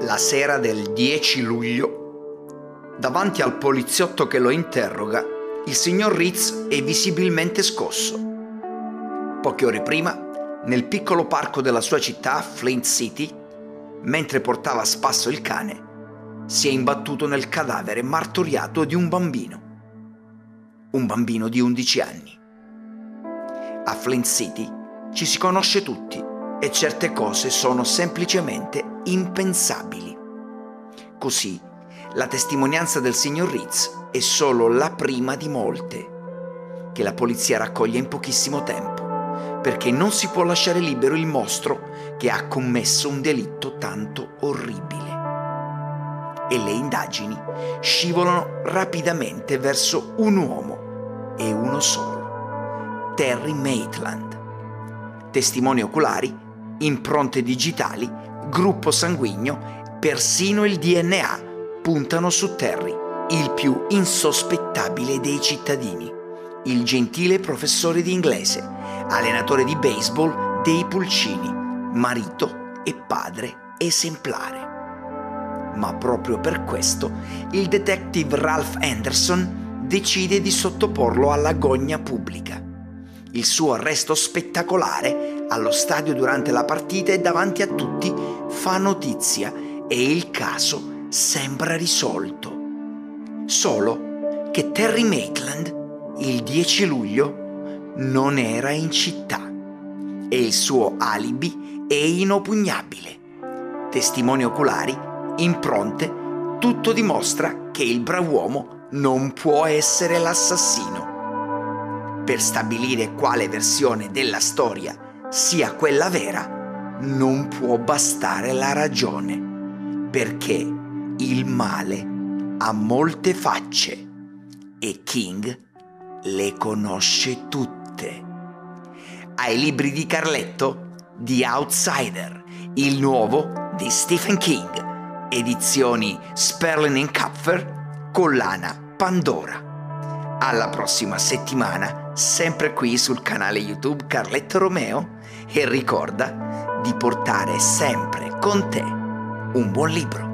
La sera del 10 luglio, davanti al poliziotto che lo interroga, il signor Ritz è visibilmente scosso. Poche ore prima, nel piccolo parco della sua città, Flint City, mentre portava a spasso il cane, si è imbattuto nel cadavere martoriato di un bambino. Un bambino di 11 anni. A Flint City ci si conosce tutti e certe cose sono semplicemente impensabili. Così, la testimonianza del signor Ritz è solo la prima di molte che la polizia raccoglie in pochissimo tempo, perché non si può lasciare libero il mostro che ha commesso un delitto tanto orribile. E le indagini scivolano rapidamente verso un uomo e uno solo, Terry Maitland. Testimoni oculari, impronte digitali, gruppo sanguigno, persino il DNA puntano su Terry, il più insospettabile dei cittadini, il gentile professore di inglese, allenatore di baseball dei pulcini, marito e padre esemplare. Ma proprio per questo il detective Ralph Anderson decide di sottoporlo alla gogna pubblica. Il suo arresto spettacolare allo stadio durante la partita e davanti a tutti fa notizia e il caso sembra risolto. Solo che Terry Maitland, il 10 luglio, non era in città e il suo alibi è inoppugnabile. Testimoni oculari, impronte, tutto dimostra che il brav'uomo non può essere l'assassino. Per stabilire quale versione della storia sia quella vera, non può bastare la ragione, perché il male ha molte facce e King le conosce tutte. Ai libri di Carletto, The Outsider, il nuovo di Stephen King, edizioni Sperling and Kupfer, collana Pandora. Alla prossima settimana, sempre qui sul canale YouTube Carletto Romeo e ricorda di portare sempre con te un buon libro.